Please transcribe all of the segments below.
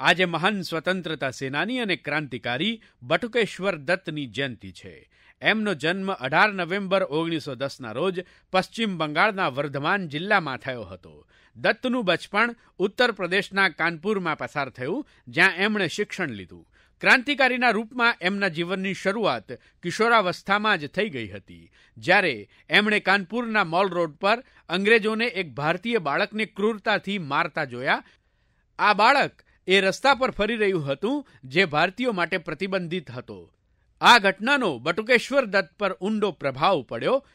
આજે મહાન સ્વતંત્રતા સેનાની અને ક્રાંતિકારી બટુકેશ્વર દત્તની જયંતિ છે. એમનો જન્મ અઢાર નવેમ્બર ઓગણીસો દસના રોજ પશ્ચિમ બંગાળના વર્ધમાન જિલ્લામાં થયો હતો. દત્તનું બચપણ ઉત્તર પ્રદેશના કાનપુરમાં પસાર થયું, જ્યાં એમણે શિક્ષણ લીધું. ક્રાંતિકારીના રૂપમાં એમના જીવનની શરૂઆત કિશોરાવસ્થામાં જ થઈ ગઈ હતી. જ્યારે એમણે કાનપુરના મોલ રોડ પર અંગ્રેજોને એક ભારતીય બાળકને ક્રૂરતાથી મારતા જોયા, આ બાળક એ રસ્તા પર ફરી રહ્યું હતું જે ભારતીયો માટે પ્રતિબંધિત હતો. આ ઘટનાનો બટુકેશ્વર દત્ત પર ઊંડો પ્રભાવ પડ્યો.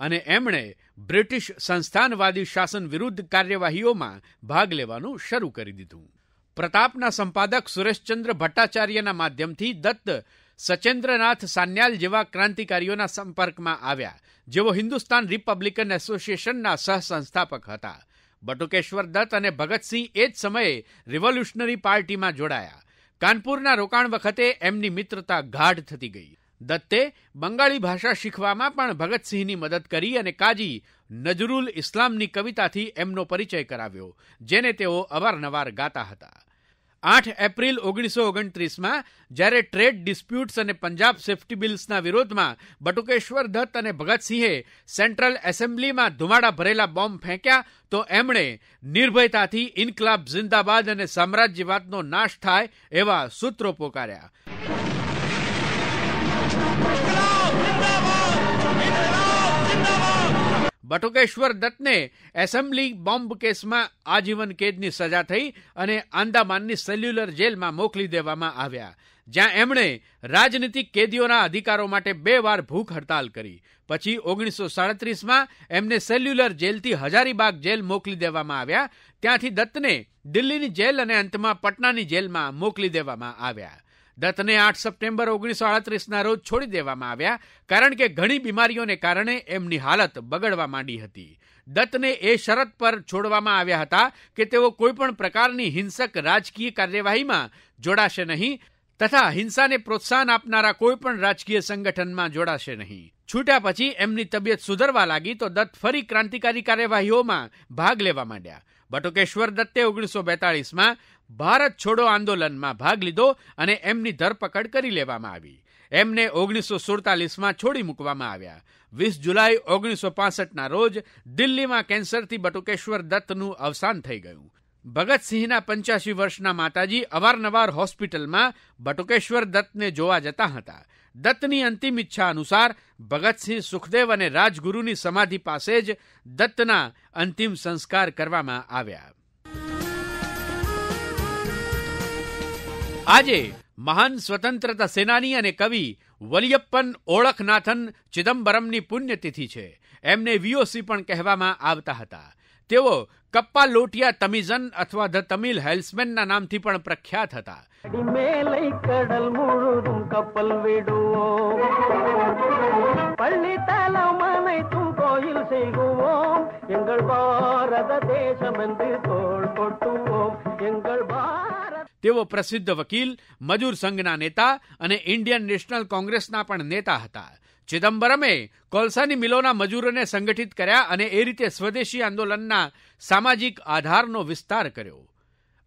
અને એમણે બ્રિટિશ સંસ્થાનવાદી શાસન વિરુદ્ધ કાર્યવાહીઓમાં ભાગ લેવાનું શરૂ કરી દીધું. પ્રતાપના સંપાદક સુરેશચંદ્ર ભટ્ટાચાર્યના માધ્યમથી દત્ત સચેન્દ્રનાથ સાન્યાલ જેવા ક્રાંતિકારીઓના સંપર્કમાં આવ્યા, જેઓ હિન્દુસ્તાન રિપબ્લિકન એસોસિએશનના સહસંસ્થાપક હતા. બટુકેશ્વર દત્ત અને ભગતસિંહ એ જ સમયે રિવોલ્યુશનરી પાર્ટીમાં જોડાયા. કાનપુરના રોકાણ વખતે એમની મિત્રતા ગાઢ થતી ગઈ. દત્તે બંગાળી ભાષા શીખવામાં પણ ભગતસિંહની મદદ કરી અને કાજી નજરુલ ઇસ્લામની કવિતાથી એમનો પરિચય કરાવ્યો, જેને તેઓ અવારનવાર ગાતા હતા. આઠ એપ્રિલ ઓગણીસો ઓગણત્રીસમાં જ્યારે ટ્રેડ ડિસ્પ્યુટ્સ અને પંજાબ સેફ્ટી બિલ્સના વિરોધમાં બટુકેશ્વર દત્ત અને ભગતસિંહે સેન્ટ્રલ એસેમ્બલીમાં ધુમાડા ભરેલા બોમ્બ ફેંક્યા, તો એમણે નિર્ભયતાથી ઇન્કલાબ જિંદાબાદ અને સામ્રાજ્યવાદનો નાશ થાય એવા સૂત્રો પોકાર્યા. બટુકેશ્વર દત્તને એસેમ્બલી બોમ્બ કેસમાં આજીવન કેદની સજા થઈ અને આંદામાનની સેલ્યુલર જેલમાં મોકલી દેવામાં આવ્યા, જ્યાં એમણે રાજનીતિક કેદીઓના અધિકારો માટે બે વાર ભૂખ હડતાલ કરી. પછી ઓગણીસો સાડત્રીસમાં એમને સેલ્યુલર જેલથી હજારીબાગ જેલ મોકલી દેવામાં આવ્યા, ત્યાંથી દત્તને દિલ્હીની જેલ અને અંતમાં પટનાની જેલમાં મોકલી દેવામાં આવ્યા. દત્તને આઠ સપ્ટેમ્બર ઓગણીસો આડત્રીસના રોજ છોડી દેવામાં આવ્યા કારણ કે ઘણી બીમારીઓને કારણે એમની હાલત બગડવા માંડી હતી. દત્તને એ શરત પર છોડવામાં આવ્યા હતા કે તેઓ કોઈપણ પ્રકારની હિંસક રાજકીય કાર્યવાહીમાં જોડાશે નહીં તથા હિંસાને પ્રોત્સાહન આપનારા કોઈપણ રાજકીય સંગઠનમાં જોડાશે નહીં. છૂટ્યા પછી એમની તબિયત સુધરવા લાગી તો દત્ત ફરી ક્રાંતિકારી કાર્યવાહીઓમાં ભાગ લેવા માંડ્યા. બટુકેશ્વર દત્તે ઓગણીસો બેતાળીસમાં ભારત છોડો આંદોલનમાં ભાગ લીધો અને એમની ધરપકડ કરી લેવામાં આવી. એમને ઓગણીસો સુડતાલીસમાં છોડી મૂકવામાં આવ્યા. વીસ જુલાઈ ઓગણીસો પાસઠના રોજ દિલ્હીમાં કેન્સરથી બટુકેશ્વર દત્તનું અવસાન થઈ ગયું. ભગતસિંહના પંચ્યાસી વર્ષના માતાજી અવારનવાર હોસ્પિટલમાં બટુકેશ્વર દત્તને જોવા જતા હતા. દત્તની અંતિમ ઈચ્છા અનુસાર ભગતસિંહ સુખદેવ અને રાજગુરુની સમાધિ પાસે જ દત્તના અંતિમ સંસ્કાર કરવામાં આવ્યા. આજે મહાન સ્વતંત્રતા સેનાની અને કવિ વલિયપ્પન ઓળખનાથન ચિદમ્બરમની પુણ્યતિથિ છે. એમને વીઓસી પણ કહેવામાં આવતા હતા. તેઓ કપ્પા લોટિયા તમિઝન અથવા ધ તમિલ હેલ્સમેનના નામથી પણ પ્રખ્યાત હતા மேலை கடல் முழுதும் கப்பல் விடுவோம் பள்ளி தலம் அனைத்தும் கோயில் செய்குவோம் எங்கள் பாரத தேசம் என்று தோள் கொட்டுவோம் எங்கள் பாரத તેઓ પ્રસિદ્ધ વકીલ મજૂર સંઘના નેતા અને ઇન્ડિયન નેશનલ કોંગ્રેસના પણ નેતા હતા ચિદમ્બરમે કોલસાની મિલોના મજૂરોને સંગઠિત કર્યા અને એ રીતે સ્વદેશી આંદોલનના સામાજિક આધારનો વિસ્તાર કર્યો.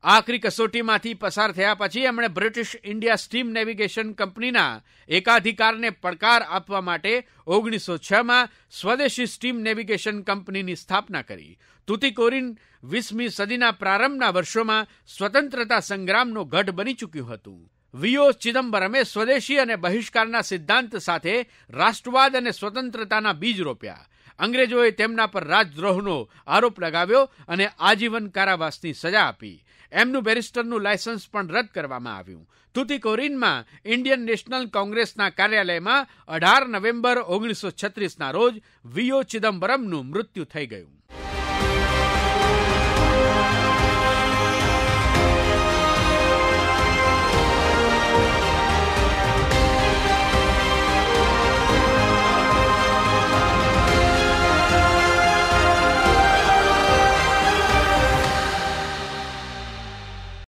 આખરી કસોટીમાંથી પસાર થયા પછી એમણે બ્રિટિશ ઇન્ડિયા સ્ટીમ નેવિગેશન કંપનીના એકાધિકારને પડકાર આપવા માટે ઓગણીસો છમાં સ્વદેશી સ્ટીમ નેવિગેશન કંપનીની સ્થાપના કરી. તુતિકોરિન વીસમી સદીના પ્રારંભના વર્ષોમાં સ્વતંત્રતા સંગ્રામનો ગઢ બની ચૂક્યું હતું. વીઓ ચિદમ્બરમે સ્વદેશી અને બહિષ્કારના સિદ્ધાંત સાથે રાષ્ટ્રવાદ અને સ્વતંત્રતાના બીજ રોપ્યા. અંગ્રેજોએ તેમના પર રાજદ્રોહનો આરોપ લગાવ્યો અને આજીવન કારાવાસની સજા આપી. એમનું બેરિસ્ટરનું લાયસન્સ પણ રદ કરવામાં આવ્યું. તુતિકોરિનમાં ઇન્ડિયન નેશનલ કોંગ્રેસના કાર્યાલયમાં અઢાર નવેમ્બર ઓગણીસો છત્રીસના રોજ વીઓ ચિદમ્બરમનું મૃત્યુ થઈ ગયું.